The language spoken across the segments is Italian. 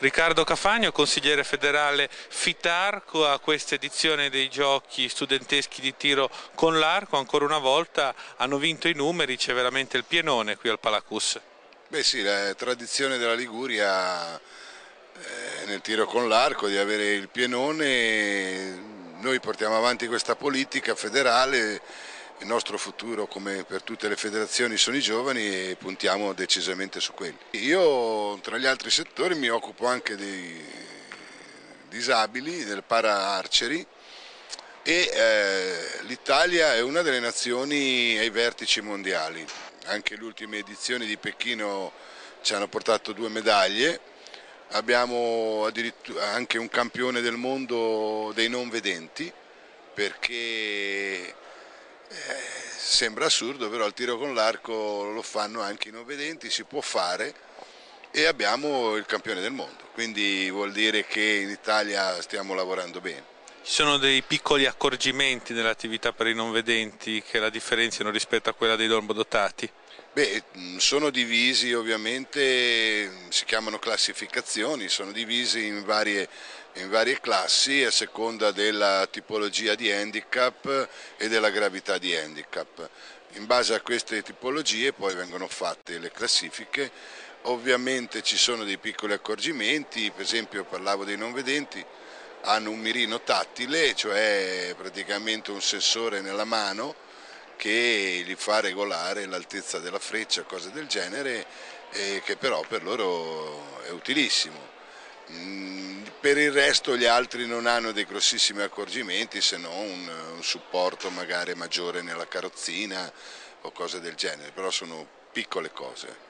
Riccardo Cafagno, consigliere federale Fitarco a questa edizione dei giochi studenteschi di tiro con l'arco, ancora una volta hanno vinto i numeri, c'è veramente il pienone qui al Palacus. Beh sì, la tradizione della Liguria eh, nel tiro con l'arco di avere il pienone, noi portiamo avanti questa politica federale il nostro futuro come per tutte le federazioni sono i giovani e puntiamo decisamente su quelli. Io tra gli altri settori mi occupo anche dei disabili, del para archery e eh, l'Italia è una delle nazioni ai vertici mondiali. Anche le ultime edizioni di Pechino ci hanno portato due medaglie, abbiamo anche un campione del mondo dei non vedenti perché eh, sembra assurdo, però il tiro con l'arco lo fanno anche i non vedenti, si può fare e abbiamo il campione del mondo, quindi vuol dire che in Italia stiamo lavorando bene. Ci sono dei piccoli accorgimenti nell'attività per i non vedenti che la differenziano rispetto a quella dei normodotati? Beh, sono divisi ovviamente, si chiamano classificazioni, sono divisi in varie in varie classi a seconda della tipologia di handicap e della gravità di handicap. In base a queste tipologie poi vengono fatte le classifiche, ovviamente ci sono dei piccoli accorgimenti, per esempio parlavo dei non vedenti, hanno un mirino tattile, cioè praticamente un sensore nella mano che gli fa regolare l'altezza della freccia, cose del genere, e che però per loro è utilissimo. Mm, per il resto gli altri non hanno dei grossissimi accorgimenti se non un, un supporto magari maggiore nella carrozzina o cose del genere, però sono piccole cose.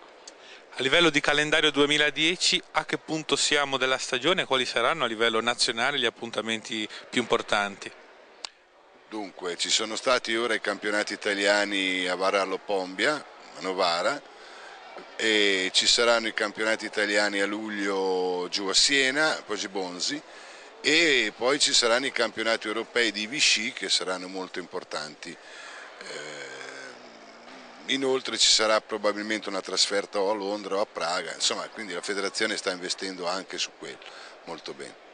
A livello di calendario 2010 a che punto siamo della stagione? Quali saranno a livello nazionale gli appuntamenti più importanti? Dunque, ci sono stati ora i campionati italiani a Varallo Pombia, a Novara, e ci saranno i campionati italiani a luglio giù a Siena, Posi Bonzi e poi ci saranno i campionati europei di Vichy che saranno molto importanti. Eh, inoltre ci sarà probabilmente una trasferta o a Londra o a Praga, insomma quindi la federazione sta investendo anche su quello, molto bene.